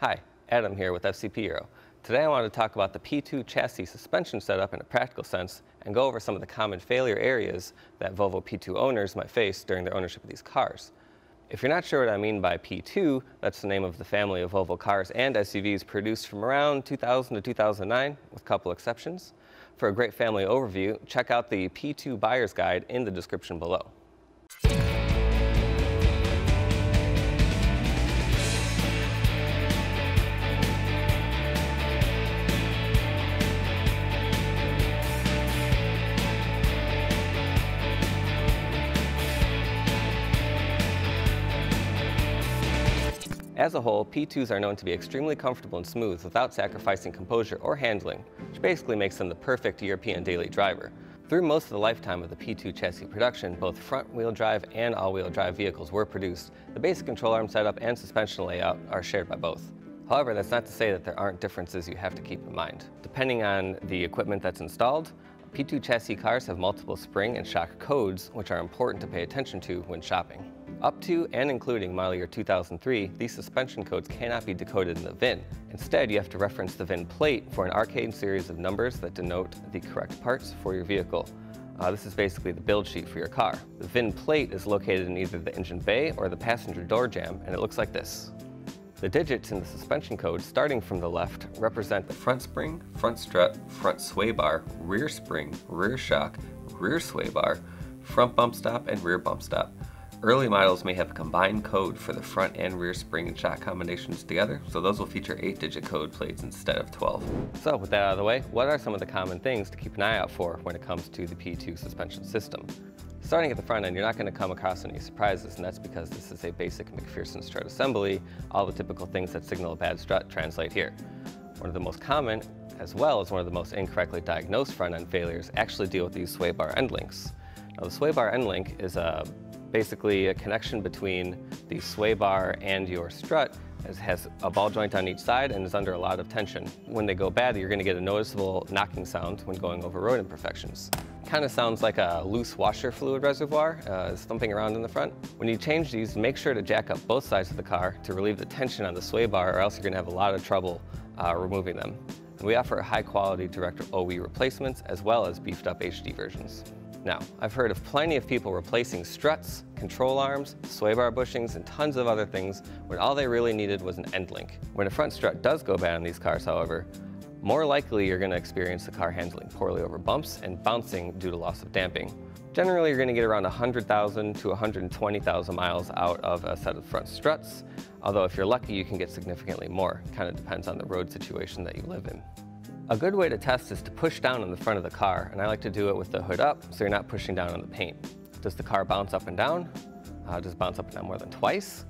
Hi, Adam here with FCP Euro. Today I want to talk about the P2 chassis suspension setup in a practical sense and go over some of the common failure areas that Volvo P2 owners might face during their ownership of these cars. If you're not sure what I mean by P2, that's the name of the family of Volvo cars and SUVs produced from around 2000 to 2009, with a couple exceptions. For a great family overview, check out the P2 Buyer's Guide in the description below. As a whole, P2s are known to be extremely comfortable and smooth without sacrificing composure or handling, which basically makes them the perfect European daily driver. Through most of the lifetime of the P2 chassis production, both front-wheel drive and all-wheel drive vehicles were produced. The basic control arm setup and suspension layout are shared by both. However, that's not to say that there aren't differences you have to keep in mind. Depending on the equipment that's installed, P2 chassis cars have multiple spring and shock codes, which are important to pay attention to when shopping. Up to and including model year 2003, these suspension codes cannot be decoded in the VIN. Instead, you have to reference the VIN plate for an arcane series of numbers that denote the correct parts for your vehicle. Uh, this is basically the build sheet for your car. The VIN plate is located in either the engine bay or the passenger door jamb, and it looks like this. The digits in the suspension code, starting from the left, represent the front spring, front strut, front sway bar, rear spring, rear shock, rear sway bar, front bump stop, and rear bump stop. Early models may have a combined code for the front and rear spring and shock combinations together, so those will feature 8-digit code plates instead of 12. So with that out of the way, what are some of the common things to keep an eye out for when it comes to the P2 suspension system? Starting at the front end, you're not going to come across any surprises, and that's because this is a basic MacPherson strut assembly. All the typical things that signal a bad strut translate here. One of the most common, as well as one of the most incorrectly diagnosed front-end failures, actually deal with these sway bar end links. Now, the sway bar end link is a basically a connection between the sway bar and your strut has a ball joint on each side and is under a lot of tension. When they go bad, you're going to get a noticeable knocking sound when going over road imperfections. Kind of sounds like a loose washer fluid reservoir uh, is thumping around in the front. When you change these, make sure to jack up both sides of the car to relieve the tension on the sway bar or else you're going to have a lot of trouble uh, removing them. We offer high quality direct OE replacements as well as beefed up HD versions. Now, I've heard of plenty of people replacing struts, control arms, sway bar bushings, and tons of other things when all they really needed was an end link. When a front strut does go bad on these cars, however, more likely you're going to experience the car handling poorly over bumps and bouncing due to loss of damping. Generally, you're going to get around 100,000 to 120,000 miles out of a set of front struts, although if you're lucky, you can get significantly more. Kind of depends on the road situation that you live in. A good way to test is to push down on the front of the car, and I like to do it with the hood up so you're not pushing down on the paint. Does the car bounce up and down? Uh, does it bounce up and down more than twice?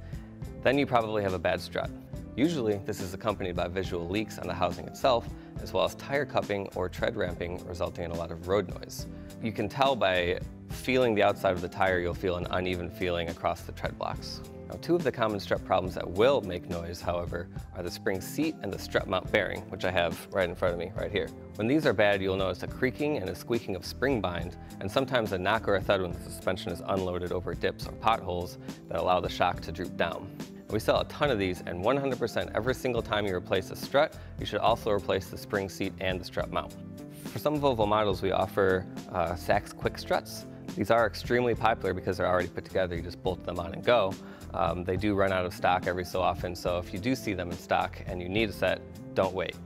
Then you probably have a bad strut. Usually, this is accompanied by visual leaks on the housing itself, as well as tire cupping or tread ramping, resulting in a lot of road noise. You can tell by feeling the outside of the tire, you'll feel an uneven feeling across the tread blocks. Now, two of the common strut problems that will make noise, however, are the spring seat and the strut mount bearing, which I have right in front of me, right here. When these are bad, you'll notice a creaking and a squeaking of spring bind, and sometimes a knock or a thud when the suspension is unloaded over dips or potholes that allow the shock to droop down. We sell a ton of these, and 100% every single time you replace a strut, you should also replace the spring seat and the strut mount. For some Volvo models, we offer uh, Sachs Quick Struts. These are extremely popular because they're already put together. You just bolt them on and go. Um, they do run out of stock every so often, so if you do see them in stock and you need a set, don't wait.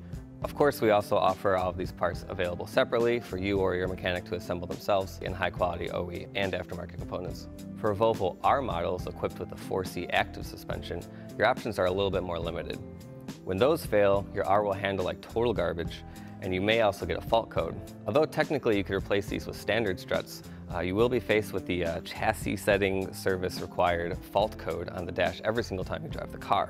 Of course, we also offer all of these parts available separately for you or your mechanic to assemble themselves in high quality OE and aftermarket components. For Volvo R models equipped with a 4C active suspension, your options are a little bit more limited. When those fail, your R will handle like total garbage, and you may also get a fault code. Although technically you could replace these with standard struts, uh, you will be faced with the uh, chassis setting service required fault code on the dash every single time you drive the car.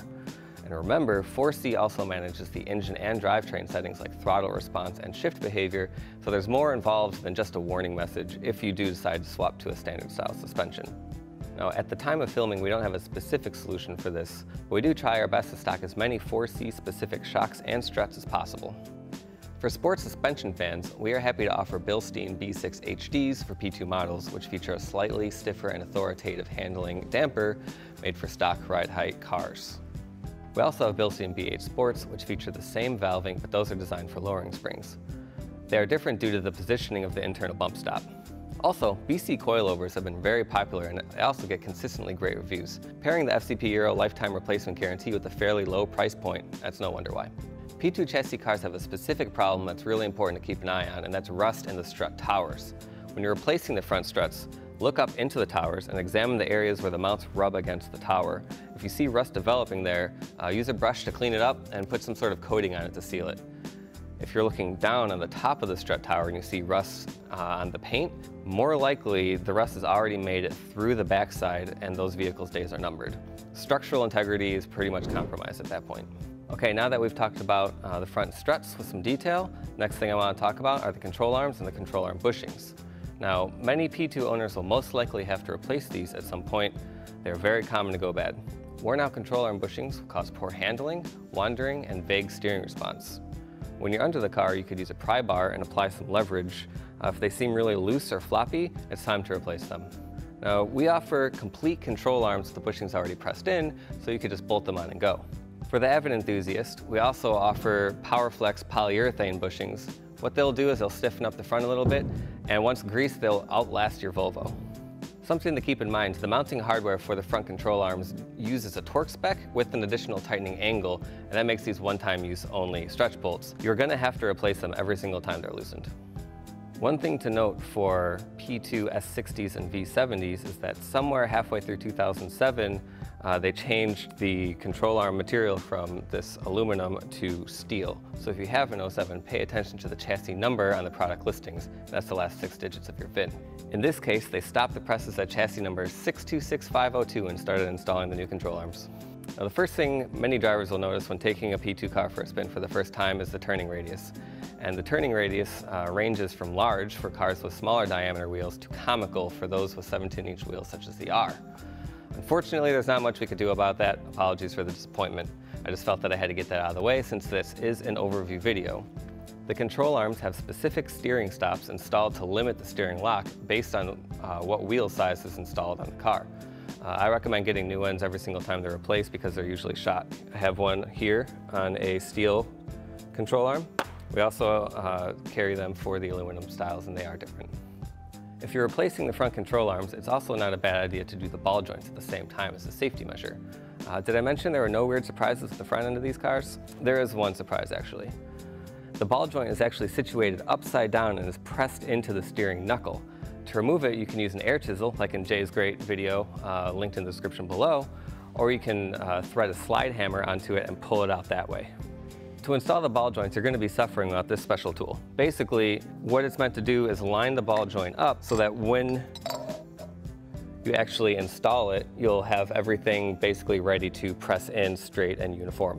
And remember, 4C also manages the engine and drivetrain settings like throttle response and shift behavior, so there's more involved than just a warning message if you do decide to swap to a standard style suspension. Now, at the time of filming, we don't have a specific solution for this, but we do try our best to stock as many 4C specific shocks and struts as possible. For sports suspension fans, we are happy to offer Bilstein B6 HDs for P2 models, which feature a slightly stiffer and authoritative handling damper made for stock ride height cars. We also have Bilstein B8 Sports, which feature the same valving, but those are designed for lowering springs. They are different due to the positioning of the internal bump stop. Also, BC coilovers have been very popular and they also get consistently great reviews. Pairing the FCP Euro lifetime replacement guarantee with a fairly low price point, that's no wonder why. P2 chassis cars have a specific problem that's really important to keep an eye on, and that's rust in the strut towers. When you're replacing the front struts, look up into the towers and examine the areas where the mounts rub against the tower. If you see rust developing there, uh, use a brush to clean it up and put some sort of coating on it to seal it. If you're looking down on the top of the strut tower and you see rust uh, on the paint, more likely the rust has already made it through the backside and those vehicles' days are numbered. Structural integrity is pretty much compromised at that point. Okay, now that we've talked about uh, the front struts with some detail, next thing I want to talk about are the control arms and the control arm bushings. Now, many P2 owners will most likely have to replace these at some point. They're very common to go bad. Worn out control arm bushings cause poor handling, wandering, and vague steering response. When you're under the car, you could use a pry bar and apply some leverage. Uh, if they seem really loose or floppy, it's time to replace them. Now, we offer complete control arms with the bushings already pressed in, so you could just bolt them on and go. For the avid enthusiast, we also offer PowerFlex polyurethane bushings. What they'll do is they'll stiffen up the front a little bit, and once greased, they'll outlast your Volvo. Something to keep in mind, the mounting hardware for the front control arms uses a torque spec with an additional tightening angle, and that makes these one-time use only stretch bolts. You're gonna have to replace them every single time they're loosened. One thing to note for P2 S60s and V70s is that somewhere halfway through 2007, uh, they changed the control arm material from this aluminum to steel. So if you have an 07, pay attention to the chassis number on the product listings. That's the last six digits of your VIN. In this case, they stopped the presses at chassis number 626502 and started installing the new control arms. Now the first thing many drivers will notice when taking a P2 car for a spin for the first time is the turning radius. And the turning radius uh, ranges from large for cars with smaller diameter wheels to comical for those with 17-inch wheels such as the R. Unfortunately, there's not much we could do about that. Apologies for the disappointment. I just felt that I had to get that out of the way since this is an overview video. The control arms have specific steering stops installed to limit the steering lock based on uh, what wheel size is installed on the car. Uh, I recommend getting new ones every single time they're replaced because they're usually shot. I have one here on a steel control arm. We also uh, carry them for the aluminum styles and they are different. If you're replacing the front control arms, it's also not a bad idea to do the ball joints at the same time as a safety measure. Uh, did I mention there were no weird surprises at the front end of these cars? There is one surprise actually. The ball joint is actually situated upside down and is pressed into the steering knuckle. To remove it, you can use an air chisel, like in Jay's great video uh, linked in the description below, or you can uh, thread a slide hammer onto it and pull it out that way. To install the ball joints, you're going to be suffering without this special tool. Basically, what it's meant to do is line the ball joint up so that when you actually install it, you'll have everything basically ready to press in straight and uniform.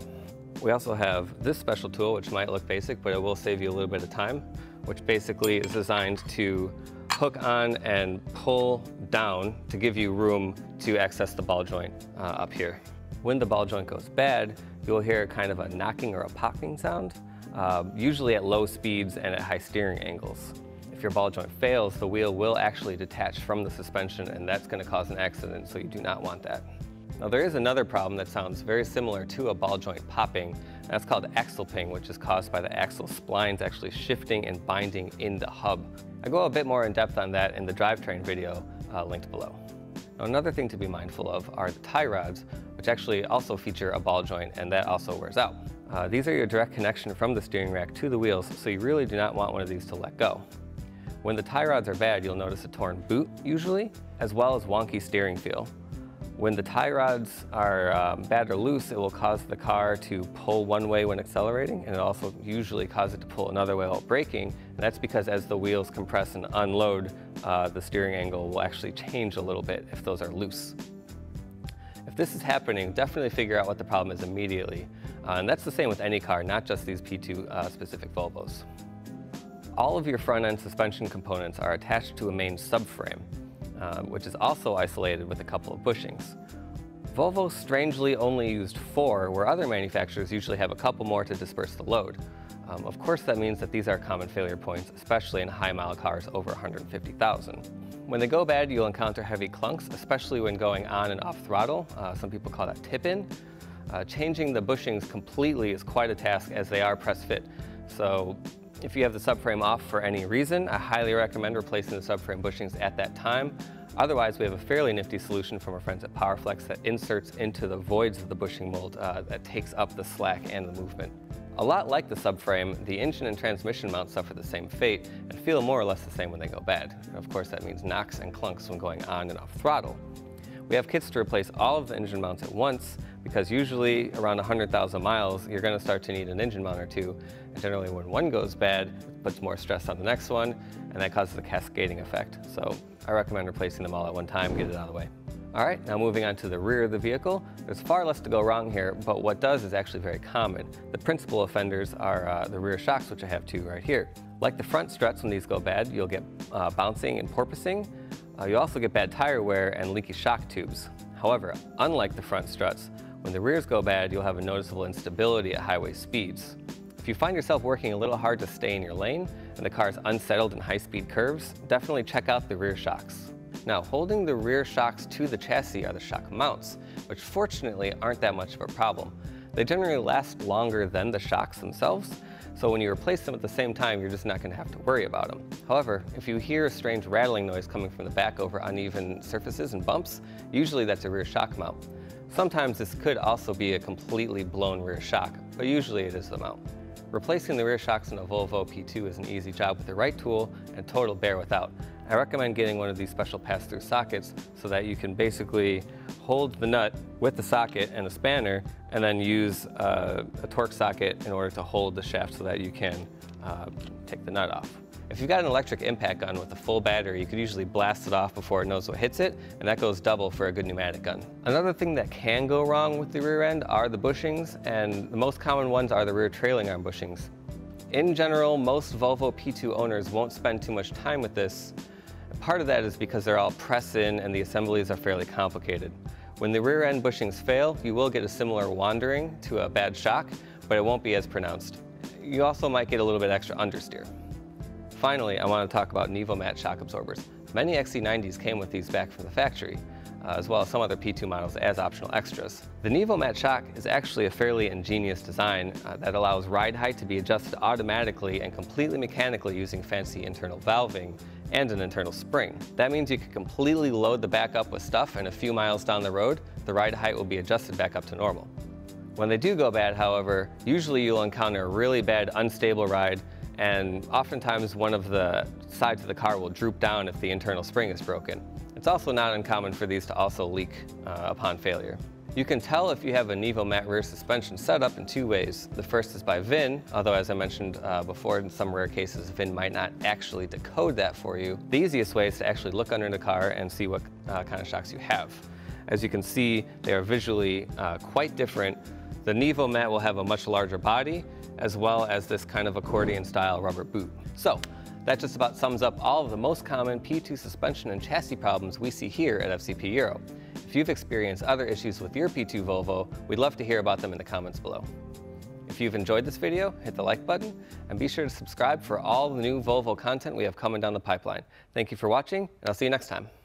We also have this special tool, which might look basic, but it will save you a little bit of time, which basically is designed to hook on and pull down to give you room to access the ball joint uh, up here. When the ball joint goes bad, you'll hear kind of a knocking or a popping sound, uh, usually at low speeds and at high steering angles. If your ball joint fails, the wheel will actually detach from the suspension and that's going to cause an accident, so you do not want that. Now there is another problem that sounds very similar to a ball joint popping, and that's called axle ping, which is caused by the axle splines actually shifting and binding in the hub. I go a bit more in depth on that in the drivetrain video uh, linked below. Now, another thing to be mindful of are the tie rods, which actually also feature a ball joint and that also wears out. Uh, these are your direct connection from the steering rack to the wheels, so you really do not want one of these to let go. When the tie rods are bad, you'll notice a torn boot usually, as well as wonky steering feel. When the tie rods are um, bad or loose, it will cause the car to pull one way when accelerating, and it also usually causes it to pull another way while braking. And that's because as the wheels compress and unload, uh, the steering angle will actually change a little bit if those are loose. If this is happening, definitely figure out what the problem is immediately. Uh, and that's the same with any car, not just these P2 uh, specific Volvos. All of your front end suspension components are attached to a main subframe um, which is also isolated with a couple of bushings. Volvo strangely only used four, where other manufacturers usually have a couple more to disperse the load. Um, of course, that means that these are common failure points, especially in high-mile cars over 150,000. When they go bad, you'll encounter heavy clunks, especially when going on and off throttle. Uh, some people call that tip-in. Uh, changing the bushings completely is quite a task as they are press fit. So if you have the subframe off for any reason, I highly recommend replacing the subframe bushings at that time. Otherwise, we have a fairly nifty solution from our friends at PowerFlex that inserts into the voids of the bushing mold uh, that takes up the slack and the movement. A lot like the subframe, the engine and transmission mounts suffer the same fate and feel more or less the same when they go bad. Of course, that means knocks and clunks when going on and off throttle. We have kits to replace all of the engine mounts at once because usually around 100,000 miles, you're going to start to need an engine mount or two. And generally when one goes bad, it puts more stress on the next one, and that causes a cascading effect. So I recommend replacing them all at one time, get it out of the way. All right, now moving on to the rear of the vehicle. There's far less to go wrong here, but what does is actually very common. The principal offenders are uh, the rear shocks, which I have two right here. Like the front struts, when these go bad, you'll get uh, bouncing and porpoising. Uh, you also get bad tire wear and leaky shock tubes. However, unlike the front struts, when the rears go bad, you'll have a noticeable instability at highway speeds. If you find yourself working a little hard to stay in your lane and the car is unsettled in high-speed curves, definitely check out the rear shocks. Now, holding the rear shocks to the chassis are the shock mounts, which fortunately aren't that much of a problem. They generally last longer than the shocks themselves, so when you replace them at the same time, you're just not going to have to worry about them. However, if you hear a strange rattling noise coming from the back over uneven surfaces and bumps, usually that's a rear shock mount. Sometimes this could also be a completely blown rear shock, but usually it is the mount. Replacing the rear shocks in a Volvo P2 is an easy job with the right tool and total bear without. I recommend getting one of these special pass-through sockets so that you can basically hold the nut with the socket and a spanner and then use uh, a torque socket in order to hold the shaft so that you can uh, take the nut off. If you've got an electric impact gun with a full battery, you could usually blast it off before it knows what hits it, and that goes double for a good pneumatic gun. Another thing that can go wrong with the rear end are the bushings, and the most common ones are the rear trailing arm bushings. In general, most Volvo P2 owners won't spend too much time with this, Part of that is because they're all press-in and the assemblies are fairly complicated. When the rear end bushings fail, you will get a similar wandering to a bad shock, but it won't be as pronounced. You also might get a little bit extra understeer. Finally, I want to talk about Nivomat shock absorbers. Many XC90s came with these back from the factory, uh, as well as some other P2 models as optional extras. The Nivomat shock is actually a fairly ingenious design uh, that allows ride height to be adjusted automatically and completely mechanically using fancy internal valving and an internal spring. That means you can completely load the back up with stuff and a few miles down the road, the ride height will be adjusted back up to normal. When they do go bad, however, usually you'll encounter a really bad unstable ride and oftentimes one of the sides of the car will droop down if the internal spring is broken. It's also not uncommon for these to also leak uh, upon failure. You can tell if you have a Nivomat rear suspension setup in two ways. The first is by VIN, although as I mentioned uh, before, in some rare cases, VIN might not actually decode that for you. The easiest way is to actually look under the car and see what uh, kind of shocks you have. As you can see, they are visually uh, quite different. The Nivomat will have a much larger body, as well as this kind of accordion style rubber boot. So, that just about sums up all of the most common P2 suspension and chassis problems we see here at FCP Euro. If you've experienced other issues with your P2 Volvo, we'd love to hear about them in the comments below. If you've enjoyed this video, hit the like button and be sure to subscribe for all the new Volvo content we have coming down the pipeline. Thank you for watching, and I'll see you next time.